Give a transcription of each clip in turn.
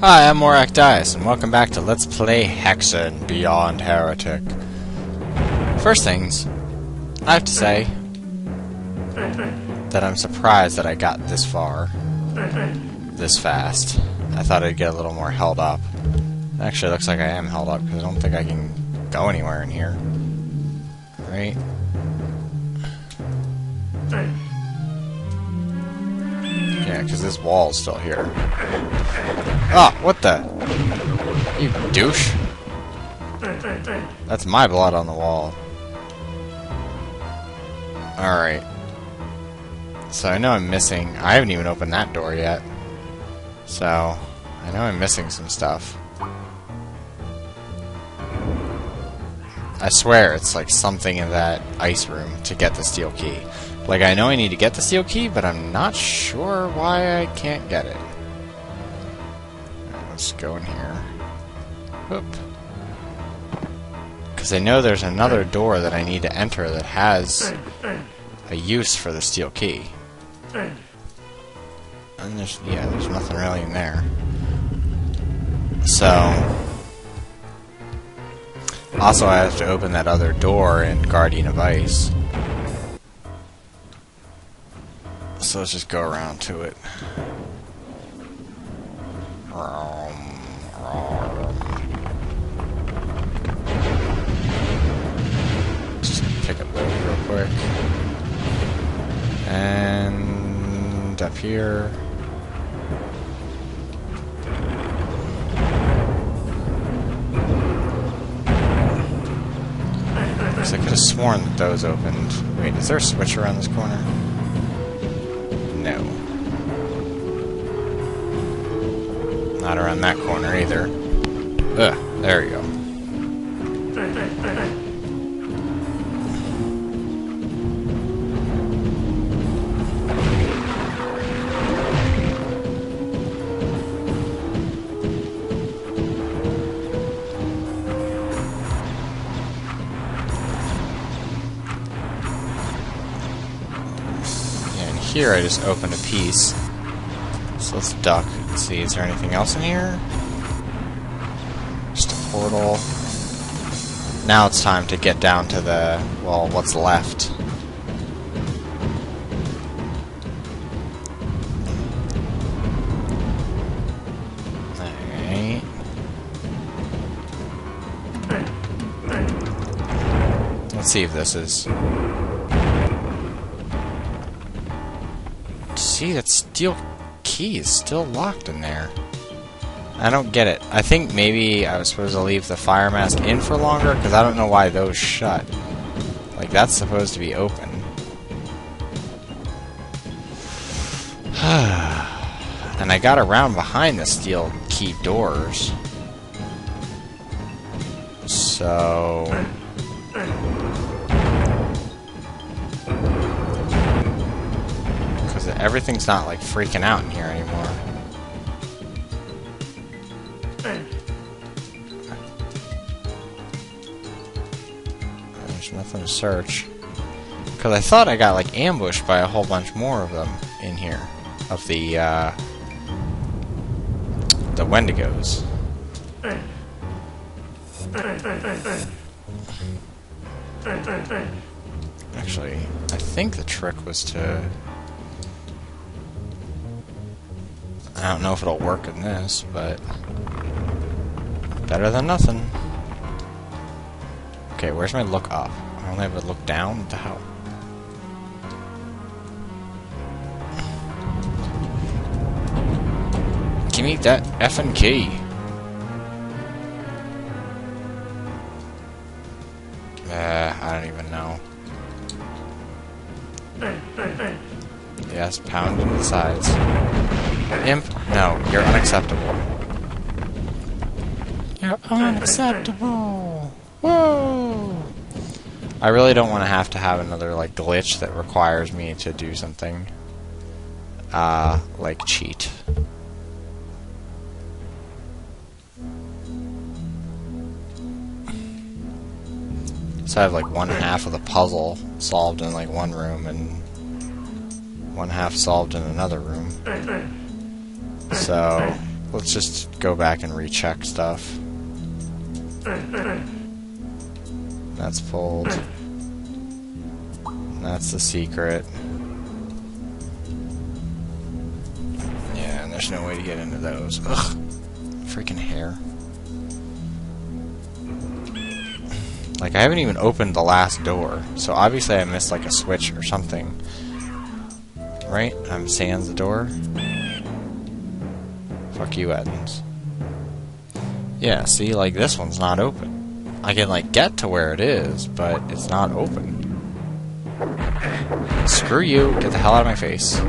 Hi, I'm Morak Dais, and welcome back to Let's Play Hexen Beyond Heretic. First things, I have to say that I'm surprised that I got this far, this fast. I thought I'd get a little more held up. It actually looks like I am held up, because I don't think I can go anywhere in here. Right? Because this wall's still here. Oh, what the? You douche. That's my blood on the wall. Alright. So I know I'm missing... I haven't even opened that door yet. So, I know I'm missing some stuff. I swear it's like something in that ice room to get the steel key. Like, I know I need to get the steel key, but I'm not sure why I can't get it. Let's go in here. Whoop. Because I know there's another door that I need to enter that has a use for the steel key. And there's, yeah, there's nothing really in there. So... Also, I have to open that other door in Guardian of Ice. So let's just go around to it. Just pick up real quick. And up here. I could have sworn that those opened. Wait, is there a switch around this corner? Not around that corner either. Ugh, there we go. And here I just opened a piece. So let's duck and see, is there anything else in here? Just a portal. Now it's time to get down to the, well, what's left. Let's see if this is see that steel key is still locked in there. I don't get it. I think maybe I was supposed to leave the fire mask in for longer, because I don't know why those shut. Like, that's supposed to be open. and I got around behind the steel key doors. So... everything's not like freaking out in here anymore. There's nothing to search. Because I thought I got like ambushed by a whole bunch more of them in here. Of the, uh, the Wendigos. Actually, I think the trick was to I don't know if it'll work in this, but better than nothing. Okay, where's my look up? I only have to look down? What the hell? Give me that effing key. Uh, I don't even know. Yes, pound in the sides. Imp, no, you're unacceptable. You're unacceptable! Whoa! I really don't want to have to have another, like, glitch that requires me to do something, uh, like cheat. So I have, like, one half of the puzzle solved in, like, one room, and one half solved in another room. So, let's just go back and recheck stuff. That's pulled. That's the secret. Yeah, and there's no way to get into those. Ugh. Freaking hair. Like, I haven't even opened the last door, so obviously I missed, like, a switch or something. Right? I'm sans the door. Fuck you, Ettins. Yeah, see, like, this one's not open. I can, like, get to where it is, but it's not open. Screw you, get the hell out of my face.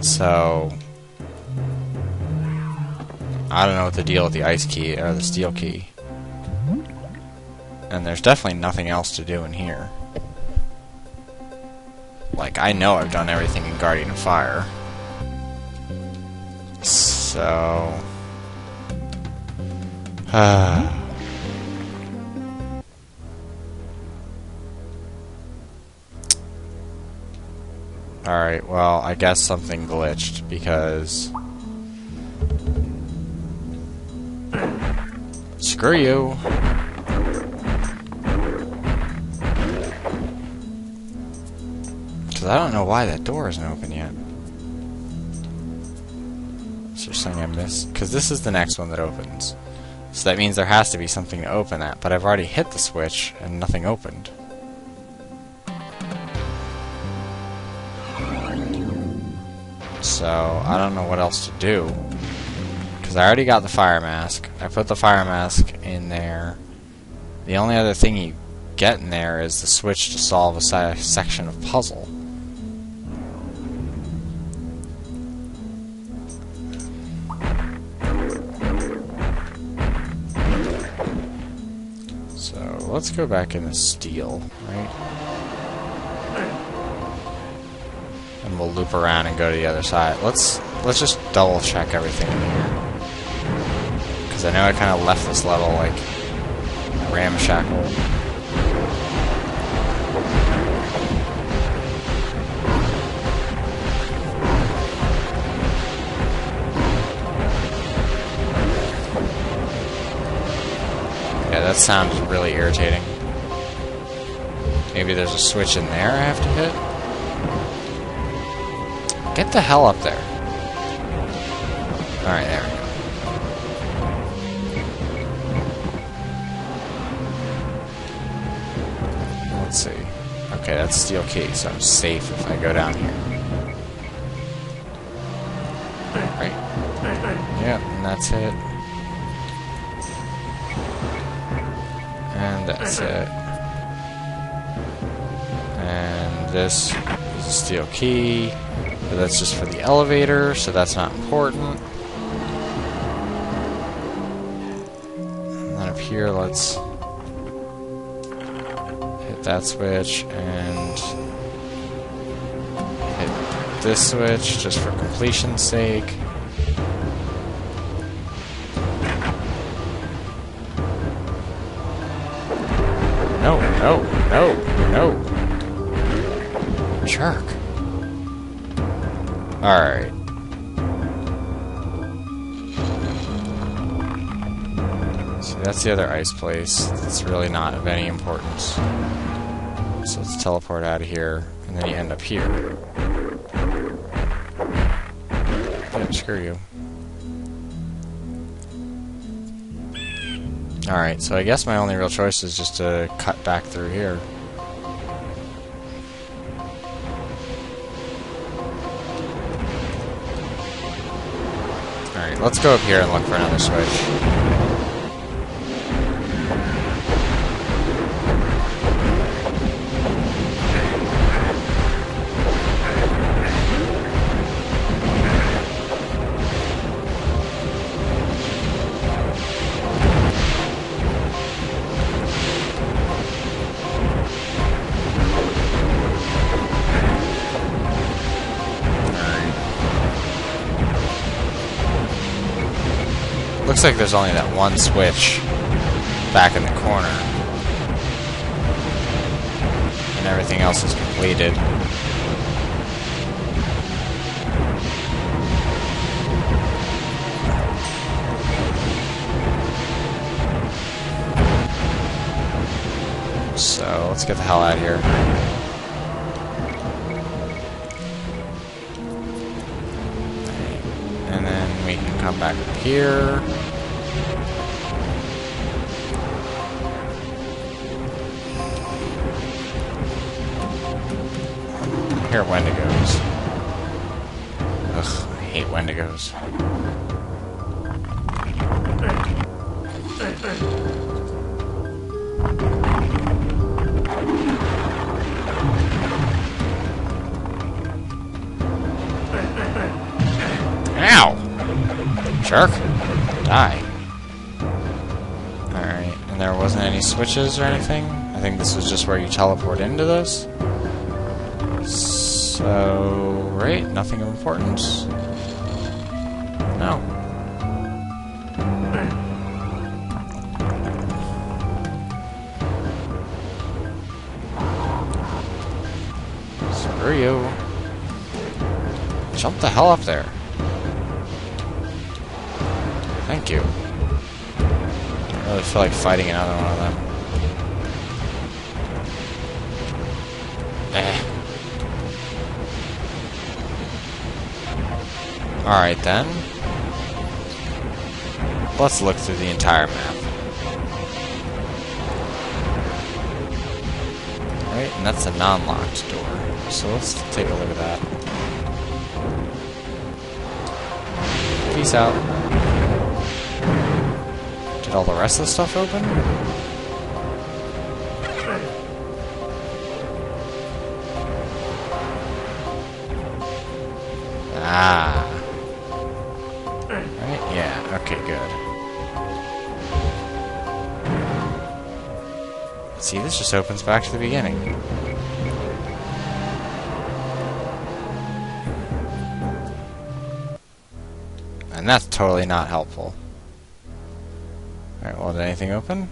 So... I don't know what the deal with the ice key, or the steel key. And there's definitely nothing else to do in here. Like, I know I've done everything in Guardian of Fire. So... Alright, well, I guess something glitched, because... Screw you! Because I don't know why that door isn't open yet. There something I missed? Because this is the next one that opens. So that means there has to be something to open that, but I've already hit the switch and nothing opened. So, I don't know what else to do. Because I already got the fire mask. I put the fire mask in there. The only other thing you get in there is the switch to solve a section of puzzle. Let's go back into steel, right? and we'll loop around and go to the other side. Let's let's just double check everything in here. Because I know I kind of left this level, like, ramshackle. Yeah, that sounds really irritating. Maybe there's a switch in there I have to hit? Get the hell up there. Alright, there we go. Let's see. Okay, that's steel key, so I'm safe if I go down here. Right. Yep, and that's it. And that's it. And this is a steel key. But that's just for the elevator, so that's not important. And then up here, let's hit that switch and hit this switch just for completion's sake. Jerk. Alright. So that's the other ice place. It's really not of any importance. So let's teleport out of here, and then you end up here. Yeah, screw you. Alright, so I guess my only real choice is just to cut back through here. Let's go up here and look for another switch. looks like there's only that one switch back in the corner. And everything else is completed. So, let's get the hell out of here. And then we can come back up here. Here are Wendigos. Ugh, I hate Wendigos. Ow! Jerk. Die. Alright, and there wasn't any switches or anything? I think this was just where you teleport into this? So, right, nothing of importance. No. Screw you. Jump the hell up there. Thank you. I really feel like fighting another one of them. Alright then. Let's look through the entire map. Alright, and that's a non-locked door. So let's take a look at that. Peace out. Did all the rest of the stuff open? Ah. Yeah, okay, good. See, this just opens back to the beginning. And that's totally not helpful. Alright, well, did anything open?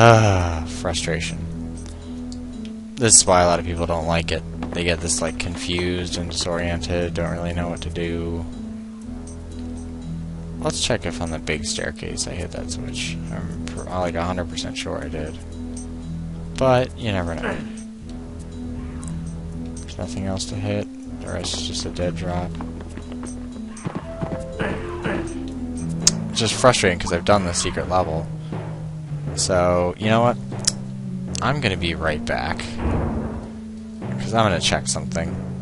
Ah, frustration. This is why a lot of people don't like it. They get this, like, confused and disoriented, don't really know what to do. Let's check if on the big staircase I hit that switch. I'm like 100% sure I did. But, you never know. There's nothing else to hit. The rest is just a dead drop. It's just frustrating because I've done the secret level. So, you know what? I'm going to be right back. Because I'm going to check something.